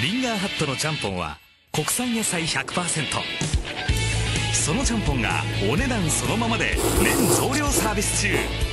リンガーハットのちゃんぽんは国産野菜100%そのちゃんぽんがお値段そのままで年増量サービス中。